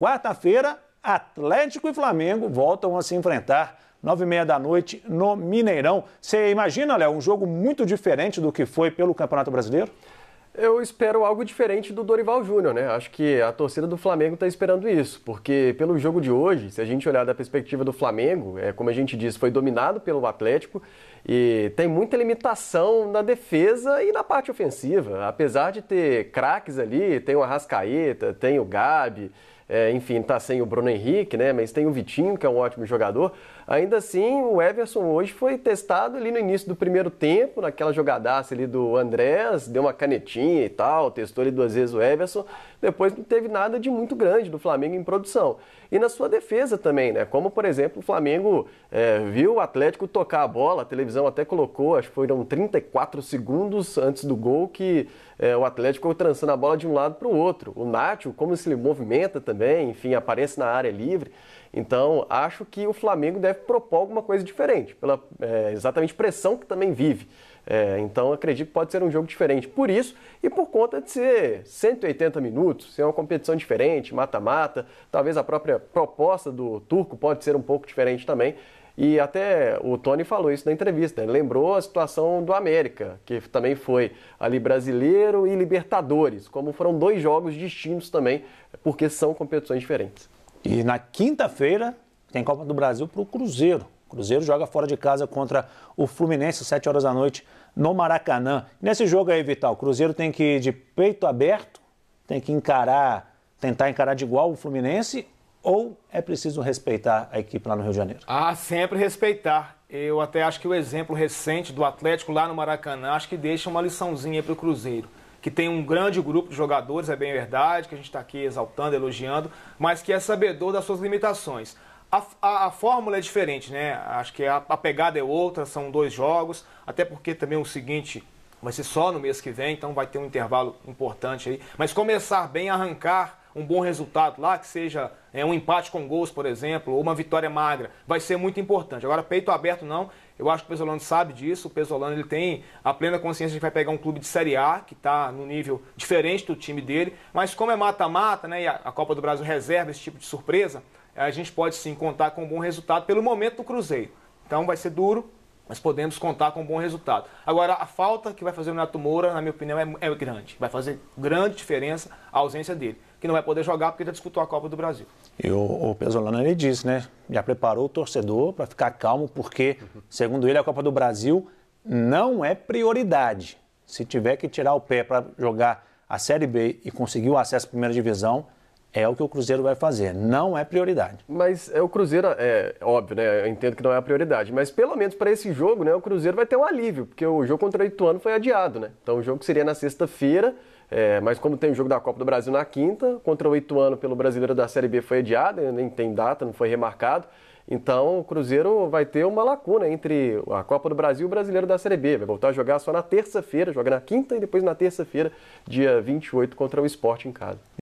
Quarta-feira, Atlético e Flamengo voltam a se enfrentar. Nove e meia da noite no Mineirão. Você imagina, Léo, um jogo muito diferente do que foi pelo Campeonato Brasileiro? Eu espero algo diferente do Dorival Júnior, né? Acho que a torcida do Flamengo está esperando isso, porque pelo jogo de hoje, se a gente olhar da perspectiva do Flamengo, é como a gente disse, foi dominado pelo Atlético e tem muita limitação na defesa e na parte ofensiva. Apesar de ter craques ali, tem o Arrascaeta, tem o Gabi, é, enfim, tá sem o Bruno Henrique, né? Mas tem o Vitinho, que é um ótimo jogador. Ainda assim, o Everson hoje foi testado ali no início do primeiro tempo, naquela jogadaça ali do Andrés, deu uma canetinha e tal, testou ali duas vezes o Everson. Depois não teve nada de muito grande do Flamengo em produção. E na sua defesa também, né? Como, por exemplo, o Flamengo é, viu o Atlético tocar a bola, a televisão até colocou, acho que foram 34 segundos antes do gol que é, o Atlético ficou trançando a bola de um lado para o outro. O Nacho, como se ele movimenta também, enfim, aparece na área livre. Então, acho que o Flamengo deve propor alguma coisa diferente, pela é, exatamente pressão que também vive. É, então, acredito que pode ser um jogo diferente por isso e por conta de ser 180 minutos, ser uma competição diferente, mata-mata. Talvez a própria proposta do turco pode ser um pouco diferente também. E até o Tony falou isso na entrevista, ele lembrou a situação do América, que também foi ali brasileiro e Libertadores, como foram dois jogos distintos também, porque são competições diferentes. E na quinta-feira tem Copa do Brasil para o Cruzeiro. O Cruzeiro joga fora de casa contra o Fluminense, 7 horas da noite, no Maracanã. Nesse jogo aí, Vital, o Cruzeiro tem que ir de peito aberto, tem que encarar, tentar encarar de igual o Fluminense ou é preciso respeitar a equipe lá no Rio de Janeiro? Ah, sempre respeitar. Eu até acho que o exemplo recente do Atlético lá no Maracanã, acho que deixa uma liçãozinha para o Cruzeiro. Que tem um grande grupo de jogadores, é bem verdade, que a gente está aqui exaltando, elogiando, mas que é sabedor das suas limitações. A, a, a, fórmula é diferente, né? Acho que a, a, pegada é outra, são dois jogos, até porque também o seguinte vai ser só no mês que vem, então vai ter um intervalo importante aí. Mas começar bem, arrancar um bom resultado lá, que seja é, um empate com gols, por exemplo, ou uma vitória magra, vai ser muito importante. Agora, peito aberto não, eu acho que o Pesolano sabe disso, o Pesolano ele tem a plena consciência de que vai pegar um clube de Série A, que está no nível diferente do time dele, mas como é mata-mata, né, e a, Copa do Brasil reserva esse tipo de surpresa, a gente pode sim contar com um bom resultado pelo momento do Cruzeiro. Então vai ser duro, mas podemos contar com um bom resultado. Agora, a falta que vai fazer o Neto Moura, na minha opinião, é, é grande. Vai fazer grande diferença a ausência dele que não vai poder jogar porque já disputou a Copa do Brasil. E o, o Pesolano ele disse, né? Já preparou o torcedor para ficar calmo, porque, segundo ele, a Copa do Brasil não é prioridade. Se tiver que tirar o pé para jogar a Série B e conseguir o acesso à primeira divisão, é o que o Cruzeiro vai fazer, não é prioridade. Mas é o Cruzeiro, é óbvio, né? Eu entendo que não é a prioridade, mas pelo menos para esse jogo, né, o Cruzeiro vai ter um alívio, porque o jogo contra o Ituano foi adiado, né? Então o jogo seria na sexta-feira, é, mas como tem o jogo da Copa do Brasil na quinta, contra o Ituano pelo Brasileiro da Série B foi adiado, nem tem data, não foi remarcado. Então o Cruzeiro vai ter uma lacuna entre a Copa do Brasil e o Brasileiro da Série B. Vai voltar a jogar só na terça-feira, joga na quinta e depois na terça-feira, dia 28, contra o Esporte em casa.